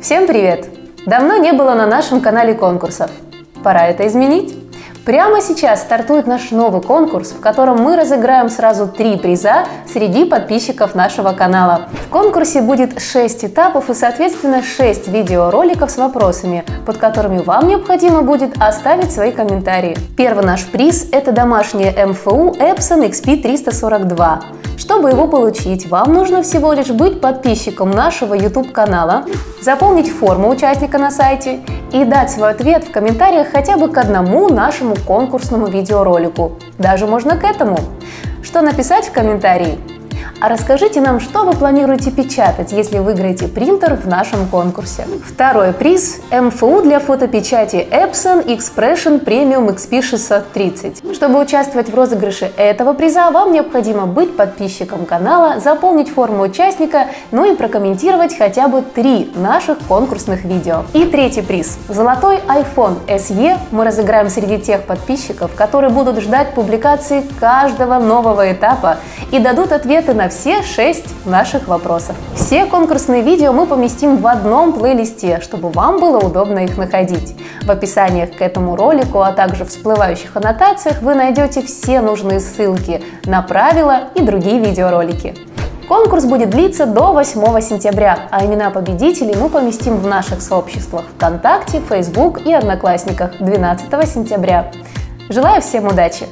Всем привет! Давно не было на нашем канале конкурсов. Пора это изменить. Прямо сейчас стартует наш новый конкурс, в котором мы разыграем сразу три приза среди подписчиков нашего канала. В конкурсе будет 6 этапов и, соответственно, 6 видеороликов с вопросами, под которыми вам необходимо будет оставить свои комментарии. Первый наш приз – это домашняя МФУ Epson XP342. Чтобы его получить, вам нужно всего лишь быть подписчиком нашего YouTube-канала, заполнить форму участника на сайте и дать свой ответ в комментариях хотя бы к одному нашему конкурсному видеоролику. Даже можно к этому. Что написать в комментарии? А расскажите нам, что вы планируете печатать, если выиграете принтер в нашем конкурсе. Второй приз – МФУ для фотопечати Epson Expression Premium XP630. Чтобы участвовать в розыгрыше этого приза, вам необходимо быть подписчиком канала, заполнить форму участника, ну и прокомментировать хотя бы три наших конкурсных видео. И третий приз – золотой iPhone SE мы разыграем среди тех подписчиков, которые будут ждать публикации каждого нового этапа и дадут ответы на все шесть наших вопросов. Все конкурсные видео мы поместим в одном плейлисте, чтобы вам было удобно их находить. В описаниях к этому ролику, а также в всплывающих аннотациях вы найдете все нужные ссылки на правила и другие видеоролики. Конкурс будет длиться до 8 сентября, а имена победителей мы поместим в наших сообществах ВКонтакте, Facebook и Одноклассниках 12 сентября. Желаю всем удачи!